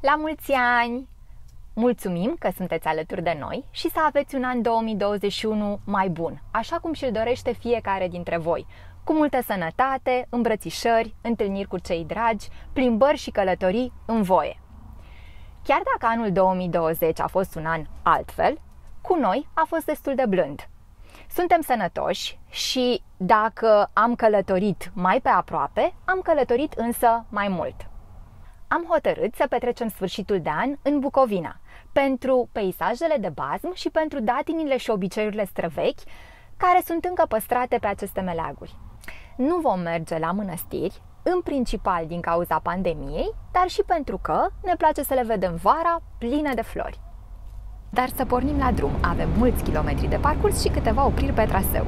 La mulți ani! Mulțumim că sunteți alături de noi și să aveți un an 2021 mai bun, așa cum și-l dorește fiecare dintre voi, cu multă sănătate, îmbrățișări, întâlniri cu cei dragi, plimbări și călătorii în voie. Chiar dacă anul 2020 a fost un an altfel, cu noi a fost destul de blând. Suntem sănătoși și dacă am călătorit mai pe aproape, am călătorit însă mai mult. Am hotărât să petrecem sfârșitul de an în Bucovina, pentru peisajele de bazm și pentru datinile și obiceiurile străvechi care sunt încă păstrate pe aceste meleaguri. Nu vom merge la mănăstiri, în principal din cauza pandemiei, dar și pentru că ne place să le vedem vara pline de flori. Dar să pornim la drum. Avem mulți kilometri de parcurs și câteva opriri pe traseu.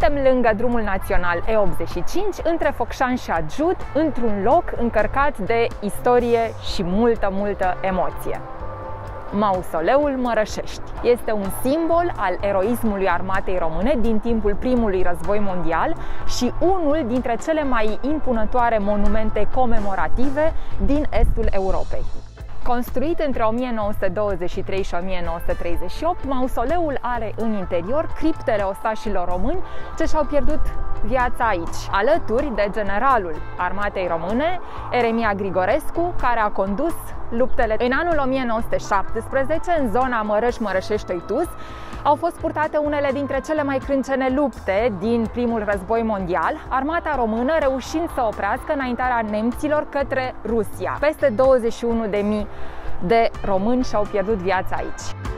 Suntem lângă drumul național E85, între Focșan și Adjut, într-un loc încărcat de istorie și multă, multă emoție. Mausoleul Mărășești este un simbol al eroismului armatei române din timpul primului război mondial și unul dintre cele mai impunătoare monumente comemorative din estul Europei. Construit între 1923 și 1938, mausoleul are în interior criptele ostașilor români ce și-au pierdut viața aici, alături de generalul armatei române, Eremia Grigorescu, care a condus luptele. În anul 1917, în zona Mărăș-Mărășești-Oitus, au fost purtate unele dintre cele mai crâncene lupte din primul război mondial, armata română reușind să oprească înaintarea nemților către Rusia. Peste 21.000 de români și-au pierdut viața aici.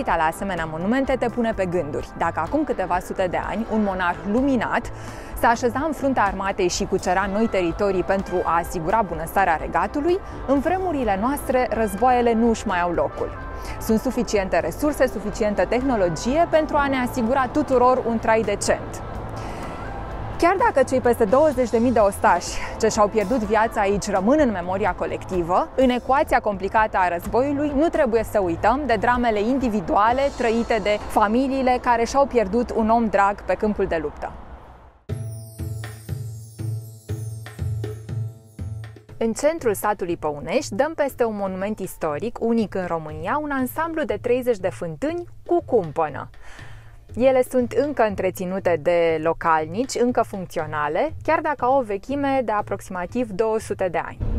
Vizita la asemenea monumente te pune pe gânduri. Dacă acum câteva sute de ani un monarh luminat se așeza în fruntea armatei și cucera noi teritorii pentru a asigura bunăstarea regatului, în vremurile noastre războaiele nu își mai au locul. Sunt suficiente resurse, suficientă tehnologie pentru a ne asigura tuturor un trai decent. Chiar dacă cei peste 20.000 de ostași ce și-au pierdut viața aici rămân în memoria colectivă, în ecuația complicată a războiului nu trebuie să uităm de dramele individuale trăite de familiile care și-au pierdut un om drag pe câmpul de luptă. În centrul satului Păunești dăm peste un monument istoric, unic în România, un ansamblu de 30 de fântâni cu cumpănă. Ele sunt încă întreținute de localnici, încă funcționale, chiar dacă au o vechime de aproximativ 200 de ani.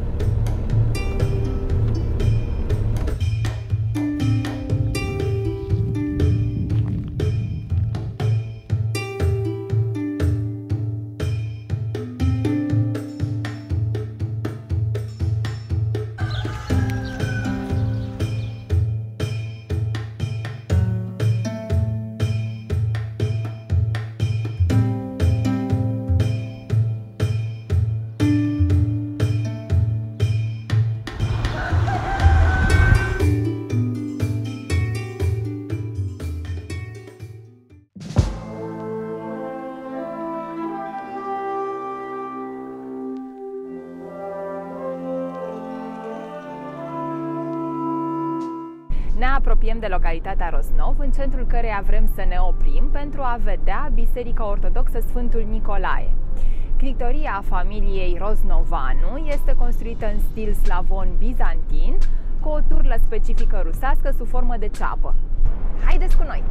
De localitatea Rosnov, în centrul căreia vrem să ne oprim pentru a vedea Biserica Ortodoxă Sfântul Nicolae. Criptoria familiei Rosnovanu este construită în stil slavon-bizantin, cu o turlă specifică rusească sub formă de ceapă. Haideți cu noi!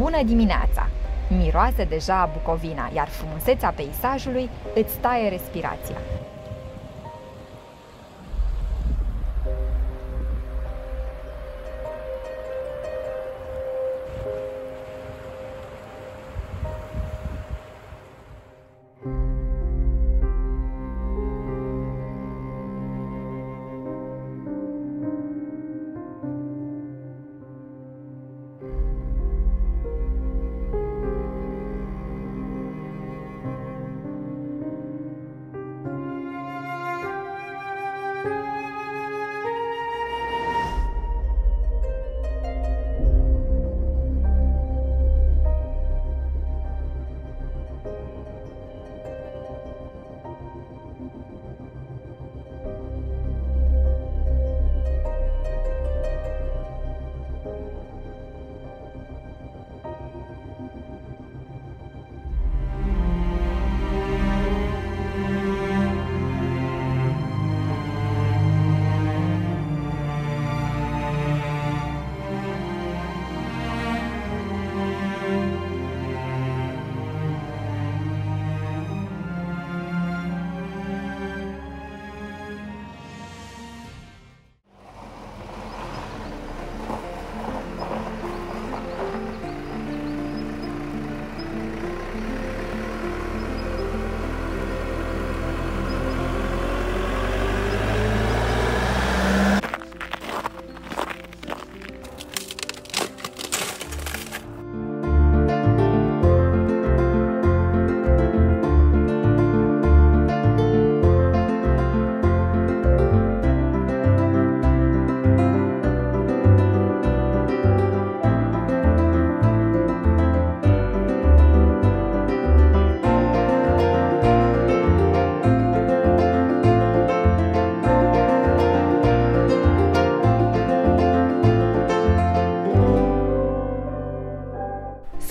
Bună dimineața! Miroase deja Bucovina, iar frumusețea peisajului îți taie respirația.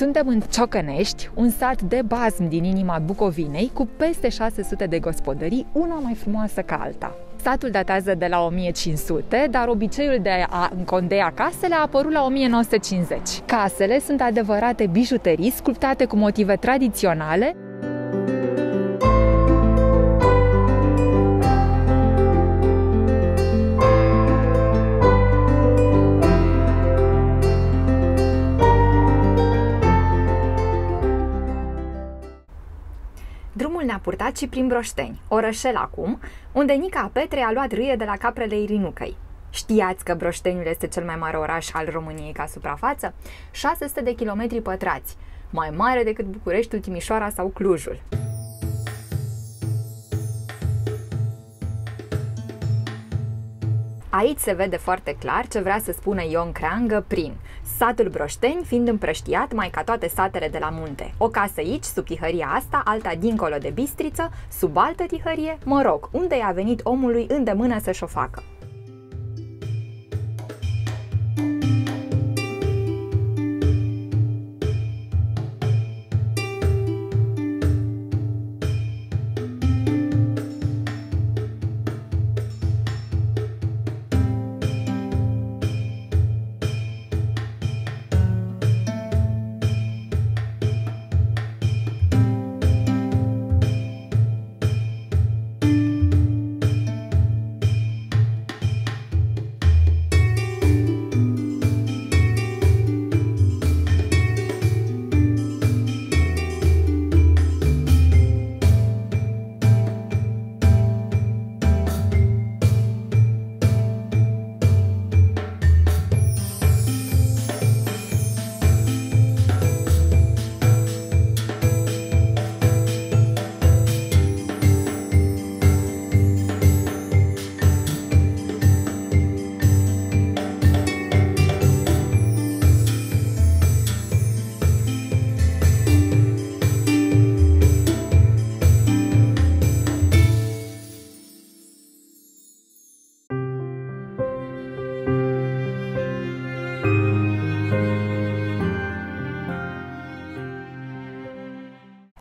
Suntem în Ciocănești, un sat de bazm din inima Bucovinei, cu peste 600 de gospodării, una mai frumoasă ca alta. Satul datează de la 1500, dar obiceiul de a încondea casele a apărut la 1950. Casele sunt adevărate bijuterii sculptate cu motive tradiționale, purtat și prin Broșteni, orășel acum, unde Nica Petre a luat râie de la caprele Irinucăi. Știați că Broșteniul este cel mai mare oraș al României ca suprafață? 600 de kilometri pătrați, mai mare decât Bucureștiul, Timișoara sau Clujul. Aici se vede foarte clar ce vrea să spună Ion Creangă prin satul Broșteni fiind împrăștiat mai ca toate satele de la munte. O casă aici, sub tihăria asta, alta dincolo de Bistriță, sub altă tihărie, mă rog, unde i-a venit omului îndemână să-și o facă.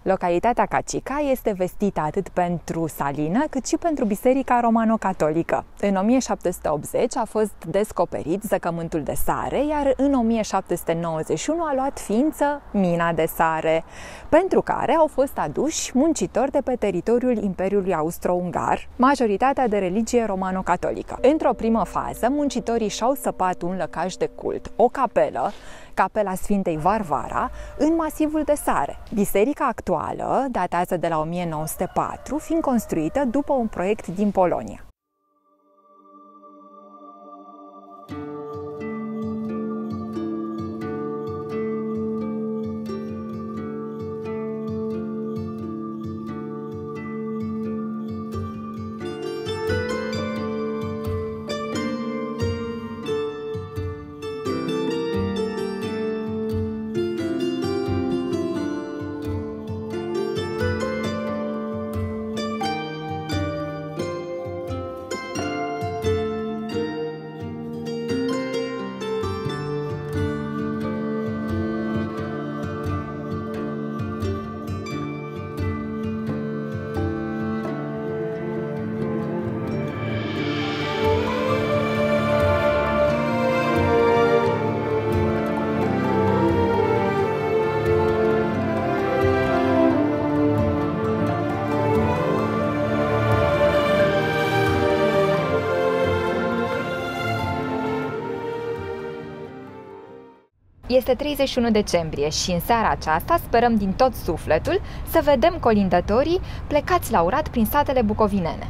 Localitatea Cacica este vestită atât pentru salină cât și pentru Biserica Romano-Catolică. În 1780 a fost descoperit zăcământul de sare, iar în 1791 a luat ființă mina de sare, pentru care au fost aduși muncitori de pe teritoriul Imperiului Austro-Ungar, majoritatea de religie romano-catolică. Într-o primă fază, muncitorii și-au săpat un lăcaș de cult, o capelă, capela Sfintei Varvara, în masivul de sare. Biserica actuală datează de la 1904, fiind construită după un proiect din Polonia. Este 31 decembrie și în seara aceasta sperăm din tot sufletul să vedem colindătorii plecați la urat prin satele bucovinene.